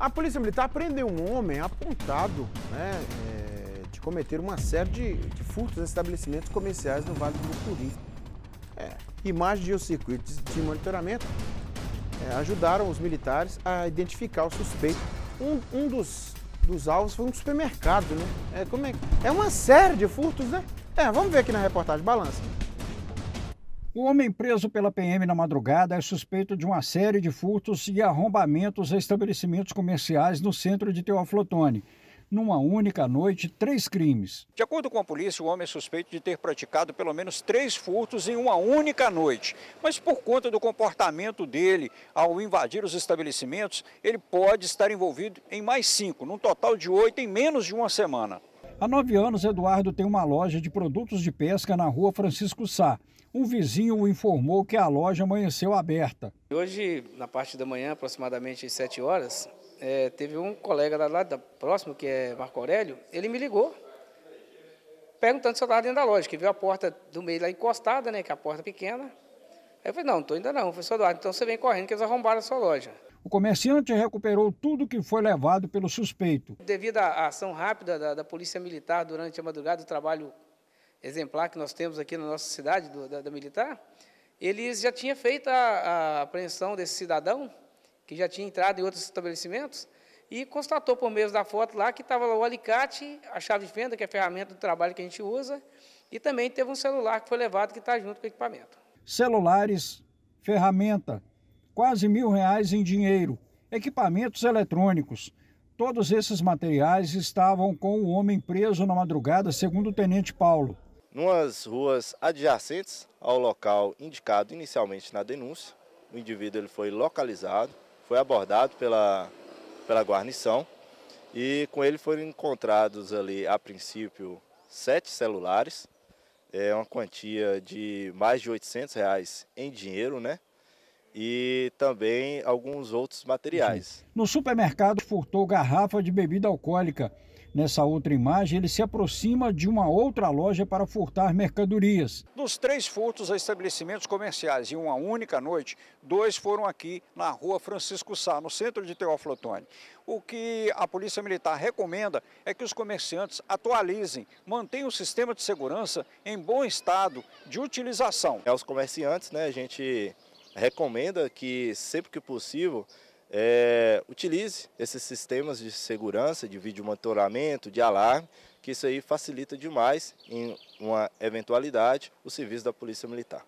A Polícia Militar prendeu um homem apontado né, é, de cometer uma série de, de furtos em estabelecimentos comerciais no Vale do Mucuri. É, imagens de circuitos de monitoramento é, ajudaram os militares a identificar o suspeito. Um, um dos, dos alvos foi um supermercado, né? É, como é, é uma série de furtos, né? É, vamos ver aqui na reportagem, balança. O homem preso pela PM na madrugada é suspeito de uma série de furtos e arrombamentos a estabelecimentos comerciais no centro de Teófilo Otoni. Numa única noite, três crimes. De acordo com a polícia, o homem é suspeito de ter praticado pelo menos três furtos em uma única noite. Mas por conta do comportamento dele ao invadir os estabelecimentos, ele pode estar envolvido em mais cinco, num total de oito em menos de uma semana. Há nove anos, Eduardo tem uma loja de produtos de pesca na rua Francisco Sá. Um vizinho o informou que a loja amanheceu aberta. Hoje, na parte da manhã, aproximadamente às 7 horas, é, teve um colega lá, lá da, próximo, que é Marco Aurélio, ele me ligou, perguntando se eu estava dentro da loja, que viu a porta do meio lá encostada, né, que é a porta pequena. Aí eu falei, não, não estou ainda não. Falei, Eduardo, então você vem correndo que eles arrombaram a sua loja. O comerciante recuperou tudo que foi levado pelo suspeito. Devido à ação rápida da, da Polícia Militar durante a madrugada, o trabalho exemplar que nós temos aqui na nossa cidade, do, da, da, Militar, eles já tinham feito a, a, apreensão desse cidadão, que já tinha entrado em outros estabelecimentos, e constatou por meio da foto lá que estava o alicate, a chave de fenda, que é a ferramenta do trabalho que a gente usa, e também teve um celular que foi levado, que está junto com o equipamento. Celulares, ferramenta, quase mil reais em dinheiro, equipamentos eletrônicos. Todos esses materiais estavam com o homem preso na madrugada, segundo o tenente Paulo. Numas ruas adjacentes ao local indicado inicialmente na denúncia, o indivíduo ele foi localizado, foi abordado pela, pela guarnição e com ele foram encontrados ali, a princípio, sete celulares, é uma quantia de mais de 800 reais em dinheiro, né? e também alguns outros materiais. No supermercado furtou garrafa de bebida alcoólica. Nessa outra imagem, ele se aproxima de uma outra loja para furtar mercadorias. Dos três furtos a estabelecimentos comerciais em uma única noite, dois foram aqui na rua Francisco Sá, no centro de Teófilo Otoni. O que a Polícia Militar recomenda é que os comerciantes atualizem, mantenham o sistema de segurança em bom estado de utilização. É os comerciantes, né, a gente recomenda que sempre que possível é, utilize esses sistemas de segurança, de vídeo monitoramento, de alarme, que isso aí facilita demais em uma eventualidade o serviço da Polícia Militar.